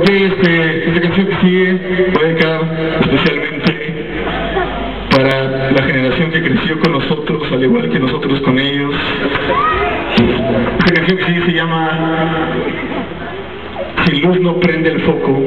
Ok, este, esta canción que sigue voy a dedicar especialmente para la generación que creció con nosotros, al igual que nosotros con ellos. Esta canción que sigue se llama Si luz no prende el foco.